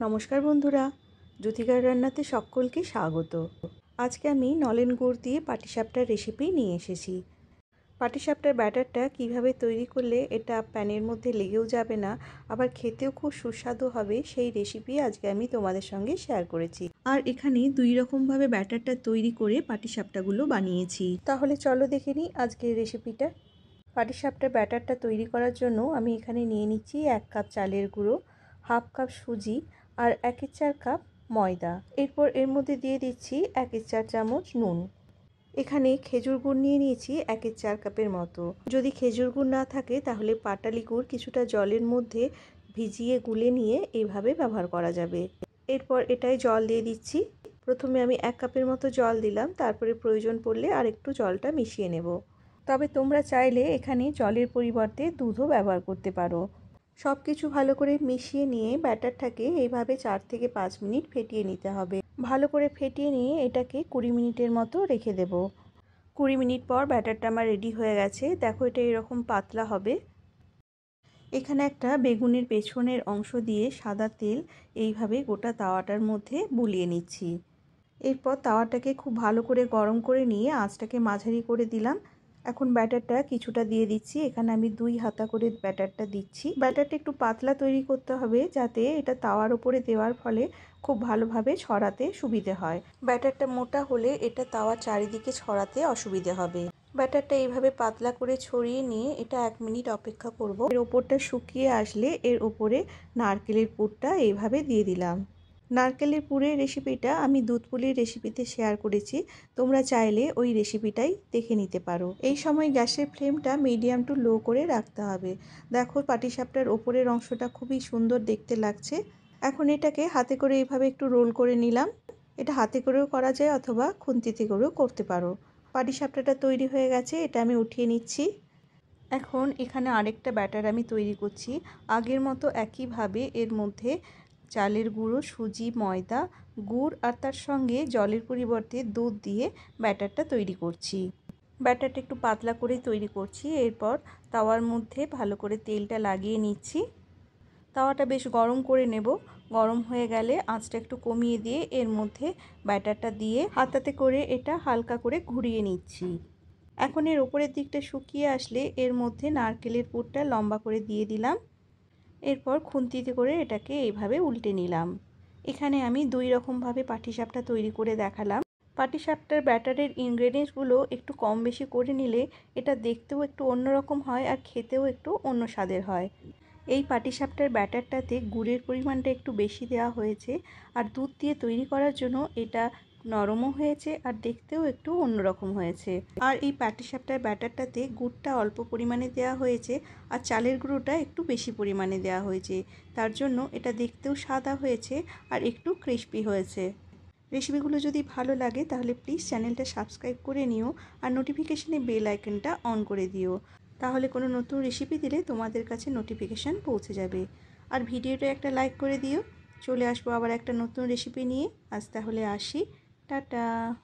নমস্কার বন্ধুরা, জ্যোতিকার রান্নাতে সকলকে স্বাগত। আজকে আমি নলেন গুড় দিয়ে পাটিসাপটার রেসিপি নিয়ে এসেছি। পাটিসাপটার ব্যাটারটা কীভাবে তৈরি করলে এটা প্যানের মধ্যে লেগেও যাবে না, আবার খেতেও খুব সুস্বাদু হবে, সেই রেসিপি আজকে আমি তোমাদের সঙ্গে শেয়ার করেছি। আর এখানে দুই রকমভাবে ব্যাটারটা তৈরি করে পাটিসাপটাগুলো বানিয়েছি। তাহলে চলো দেখে নিই আজকের রেসিপিটা পাটিসাপটার ব্যাটারটা তৈরি করার জন্য আমি এখানে নিয়ে নিচ্ছি এক কাপ চালের গুঁড়ো হাফ কাপ সুজি আর একের চার কাপ ময়দা। এরপর এর মধ্যে দিয়ে দিচ্ছি একের চার চামচ নুন। এখানে খেজুর গুড় নিয়ে নিয়েছি একের চার কাপের মতো। যদি খেজুর গুড় না থাকে, তাহলে পাটালি গুড় কিছুটা জলের মধ্যে ভিজিয়ে গুলে নিয়ে এইভাবে ব্যবহার করা যাবে। এরপর এটাই জল দিয়ে দিচ্ছি। প্রথমে আমি এক কাপের মতো জল দিলাম। তারপরে প্রয়োজন পড়লে আর একটু জলটা মিশিয়ে নেব। তবে তোমরা চাইলে এখানে জলের পরিবর্তে দুধও ব্যবহার করতে পারো। সব কিছু ভালো করে মিশিয়ে নিয়ে ব্যাটারটাকে এইভাবে চার থেকে পাঁচ মিনিট ফেটিয়ে নিতে হবে। ভালো করে ফেটিয়ে নিয়ে এটাকে কুড়ি মিনিটের মতো রেখে দেব। কুড়ি মিনিট পর ব্যাটারটা আমার রেডি হয়ে গেছে। দেখো এটা এরকম পাতলা হবে। এখানে একটা বেগুনের পেছনের অংশ দিয়ে সাদা তেল এইভাবে গোটা তাওয়াটার মধ্যে বুলিয়ে নিচ্ছি। এরপর তাওয়াটাকে খুব ভালো করে গরম করে নিয়ে আঁচটাকে মাঝারি করে দিলাম। এখন ব্যাটারটা কিছুটা দিয়ে দিচ্ছি। এখানে আমি দুই হাতা করে ব্যাটারটা দিচ্ছি। ব্যাটারটা একটু পাতলা তৈরি করতে হবে যাতে এটা তাওয়ার উপরে দেওয়ার ফলে খুব ভালোভাবে ছড়াতে সুবিধে হয়। ব্যাটারটা মোটা হলে এটা তাওয়ার চারিদিকে ছড়াতে অসুবিধে হবে। ব্যাটারটা এইভাবে পাতলা করে ছড়িয়ে নিয়ে এটা এক মিনিট অপেক্ষা করব। এর ওপরটা শুকিয়ে আসলে এর ওপরে নারকেলের পুরটা এইভাবে দিয়ে দিলাম। নারকেলের পুরের রেসিপিটা আমি দুধ পুলির রেসিপিতে শেয়ার করেছি। তোমরা চাইলে ওই রেসিপিটাই দেখে নিতে পারো। এই সময় গ্যাসের ফ্লেমটা মিডিয়াম টু লো করে রাখতে হবে। দেখো পাটিসাপটার ওপরের অংশটা খুবই সুন্দর দেখতে লাগছে। এখন এটাকে হাতে করে এইভাবে একটু রোল করে নিলাম। এটা হাতে করেও করা যায় অথবা খুন্তিতে করেও করতে পারো। পাটিসাপটাটা তৈরি হয়ে গেছে, এটা আমি উঠিয়ে নিচ্ছি। এখন এখানে আরেকটা ব্যাটার আমি তৈরি করছি। আগের মতো একইভাবে এর মধ্যে চালের গুঁড়ো, সুজি, ময়দা, গুড় আর তার সঙ্গে জলের পরিবর্তে দুধ দিয়ে ব্যাটারটা তৈরি করছি। ব্যাটারটা একটু পাতলা করে তৈরি করছি। এরপর তাওয়ার মধ্যে ভালো করে তেলটা লাগিয়ে নিচ্ছি। তাওয়াটা বেশ গরম করে নেব। গরম হয়ে গেলে আঁচটা একটু কমিয়ে দিয়ে এর মধ্যে ব্যাটারটা দিয়ে হাতাতে করে এটা হালকা করে ঘুরিয়ে নিচ্ছি। এখন এর ওপরের দিকটা শুকিয়ে আসলে এর মধ্যে নারকেলের পুরটা লম্বা করে দিয়ে দিলাম। এরপর খুন্তিতে করে এটাকে এইভাবে উল্টে নিলাম। এখানে আমি দুই রকমভাবে পাটিসাপটা তৈরি করে দেখালাম। পাটিসাপটার ব্যাটারের ইনগ্রেডিয়েন্টসগুলো একটু কম বেশি করে নিলে এটা দেখতেও একটু অন্যরকম হয় আর খেতেও একটু অন্য স্বাদের হয়। এই পাটিসাপটার ব্যাটারটাতে গুড়ের পরিমাণটা একটু বেশি দেওয়া হয়েছে আর দুধ দিয়ে তৈরি করার জন্য এটা নরমও হয়েছে আর দেখতেও একটু অন্যরকম হয়েছে। আর এই পাটিসাপটার ব্যাটারটাতে গুড়টা অল্প পরিমাণে দেওয়া হয়েছে আর চালের গুঁড়োটা একটু বেশি পরিমাণে দেওয়া হয়েছে। তার জন্য এটা দেখতেও সাদা হয়েছে আর একটু ক্রিস্পি হয়েছে। রেসিপিগুলো যদি ভালো লাগে তাহলে প্লিজ চ্যানেলটা সাবস্ক্রাইব করে নিও আর নোটিফিকেশানে বেল আইকনটা অন করে দিও। তাহলে কোনো নতুন রেসিপি দিলে তোমাদের কাছে নোটিফিকেশান পৌঁছে যাবে। আর ভিডিওটা একটা লাইক করে দিও। চলে আসব আবার একটা নতুন রেসিপি নিয়ে। আজ তাহলে আসি। 哒哒